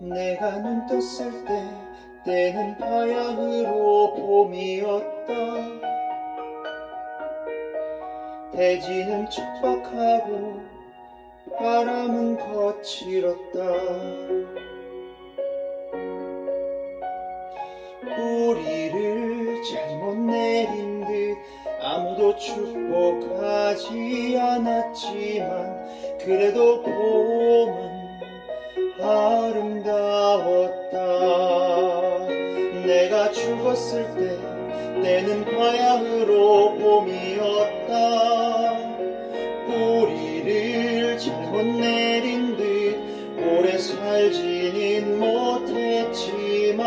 내가 눈 떴을 때 때는 바야흐로 봄이었다. 대지는 촉박하고 바람은 거칠었다. 뿌리를 잘못 내린 듯 아무도 축복하지 않았지만 그래도 봄은 아름다웠다. 내가 죽었을 때 때는 바야흐로 봄이었다. 뿌리를 잘못 내린 듯 오래 살지는 못했지만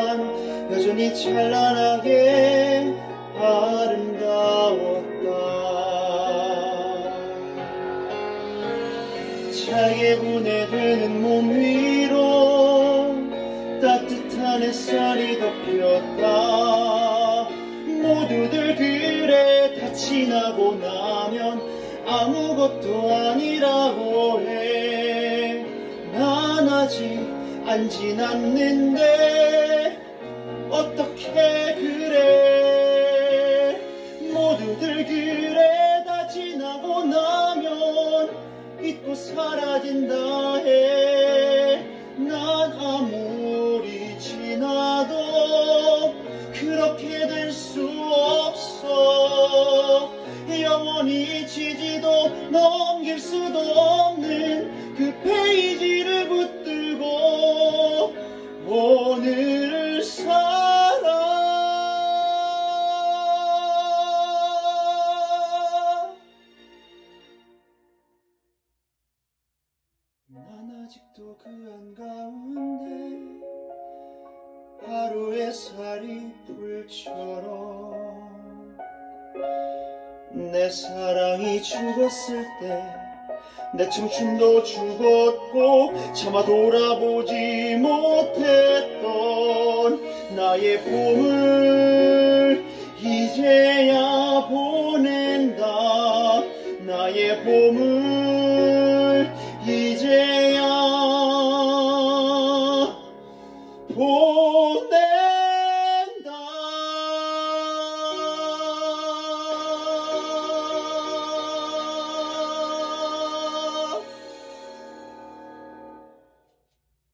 여전히 찬란하게 아름다웠다 차게 분해 되는 몸 위로 따뜻한 햇살이 덮였다. 모두들 그래 다 지나고 나면 아무것도 아니라고 해 난 아직 안 지났는데 어떻게 그래? 모두들 그래 다 지나고 잊고 사라진다 해 난 아무리 지나도 그렇게 될 수 없어. 영원히 지지도 넘길 수도 난 아직도 그 한가운데 하루의 살이 불처럼 내 사랑이 죽었을 때 내 청춘도 죽었고 차마 돌아보지 못했던 나의 봄을 이제야 보낸다. 나의 봄을